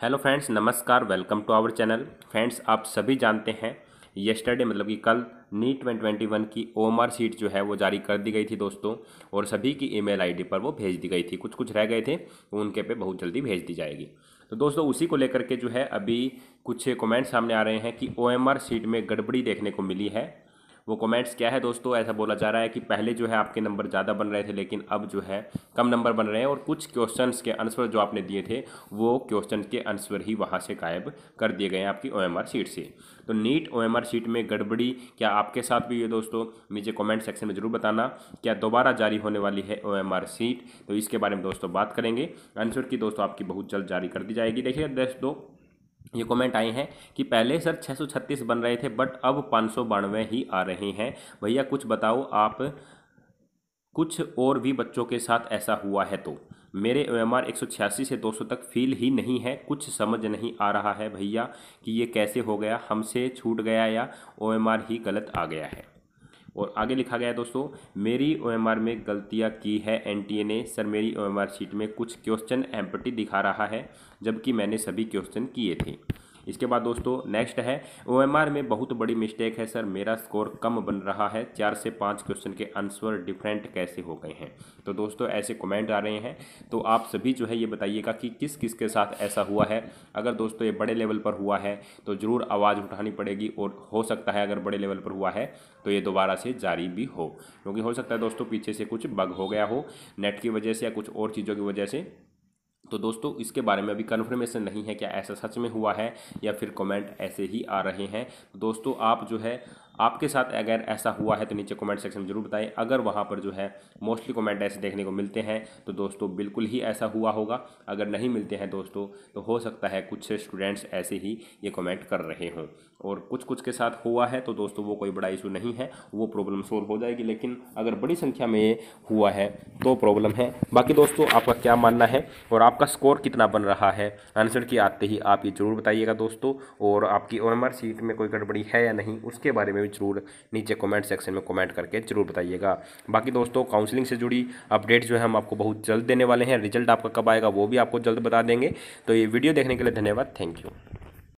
Hello friends, नमस्कार, welcome to our channel. Friends, आप सभी जानते हैं येस्टरडे मतलब कि कल नीट वन ट्वेंटी वन की ओमआर सीट जो है वो जारी कर दी गई थी दोस्तों, और सभी की ईमेल आईडी पर वो भेज दी गई थी। कुछ कुछ रह गए थे तो उनके पे बहुत जल्दी भेज दी जाएगी। तो दोस्तों, उसी को लेकर के जो है, अभी कुछ कमेंट सामने आ रहे हैं कि ओ एम सीट में गड़बड़ी देखने को मिली है। वो कमेंट्स क्या है दोस्तों? ऐसा बोला जा रहा है कि पहले जो है आपके नंबर ज़्यादा बन रहे थे, लेकिन अब जो है कम नंबर बन रहे हैं और कुछ क्वेश्चन के आंसर जो आपने दिए थे, वो क्वेश्चन के आंसर ही वहाँ से गायब कर दिए गए हैं आपकी ओएमआर सीट से। तो नीट ओएमआर सीट में गड़बड़ी, क्या आपके साथ भी है दोस्तों? नीचे कॉमेंट सेक्शन में ज़रूर बताना, क्या दोबारा जारी होने वाली है ओ सीट तो इसके बारे में दोस्तों बात करेंगे। आंसर की दोस्तों आपकी बहुत जल्द जारी कर दी जाएगी। देखिए दोस्तों ये कमेंट आए हैं कि पहले सर 636 बन रहे थे बट अब पाँच सौ बानवे ही आ रहे हैं। भैया, कुछ बताओ आप, कुछ और भी बच्चों के साथ ऐसा हुआ है तो? मेरे ओ एम सौ छियासी से 200 तक फील ही नहीं है, कुछ समझ नहीं आ रहा है। भैया, कि ये कैसे हो गया, हमसे छूट गया या ओ एम आर ही गलत आ गया है? और आगे लिखा गया है दोस्तों, मेरी ओएमआर में गलतियाँ की है एनटीए ने सर, मेरी ओएमआर शीट में कुछ क्वेश्चन एम्पटी दिखा रहा है, जबकि मैंने सभी क्वेश्चन किए थे। इसके बाद दोस्तों नेक्स्ट है ओएमआर में बहुत बड़ी मिस्टेक है सर मेरा स्कोर कम बन रहा है, चार से पाँच क्वेश्चन के आंसर डिफरेंट कैसे हो गए हैं? तो दोस्तों, ऐसे कमेंट आ रहे हैं तो आप सभी जो है ये बताइएगा कि किस किस के साथ ऐसा हुआ है? अगर दोस्तों ये बड़े लेवल पर हुआ है तो ज़रूर आवाज़ उठानी पड़ेगी और हो सकता है अगर बड़े लेवल पर हुआ है तो ये दोबारा से जारी भी हो। क्योंकि हो सकता है दोस्तों, पीछे से कुछ बग हो गया हो नेट की वजह से या कुछ और चीज़ों की वजह से तो दोस्तों, इसके बारे में अभी कन्फर्मेशन नहीं है क्या ऐसा सच में हुआ है या फिर कमेंट ऐसे ही आ रहे हैं। दोस्तों, आप जो है आपके साथ अगर ऐसा हुआ है तो नीचे कमेंट सेक्शन में ज़रूर बताएँ। अगर वहाँ पर जो है मोस्टली कमेंट ऐसे देखने को मिलते हैं तो दोस्तों बिल्कुल ही ऐसा हुआ होगा। अगर नहीं मिलते हैं दोस्तों तो हो सकता है कुछ स्टूडेंट्स ऐसे ही ये कमेंट कर रहे हों। और कुछ कुछ के साथ हुआ है तो दोस्तों वो कोई बड़ा इशू नहीं है। वो प्रॉब्लम सोल्व हो जाएगी, लेकिन अगर बड़ी संख्या में ये हुआ है तो प्रॉब्लम है। बाकी दोस्तों, आपका क्या मानना है? और आपका स्कोर कितना बन रहा है? आंसर की आते ही आप ये ज़रूर बताइएगा दोस्तों। और आपकी ओ सीट में कोई गड़बड़ी है या नहीं, उसके बारे में भी ज़रूर नीचे कमेंट सेक्शन में कमेंट करके ज़रूर बताइएगा। बाकी दोस्तों काउंसलिंग से जुड़ी अपडेट जो है हम आपको बहुत जल्द देने वाले हैं। रिज़ल्ट आपका कब आएगा वो भी आपको जल्द बता देंगे। तो ये वीडियो देखने के लिए धन्यवाद। Thank you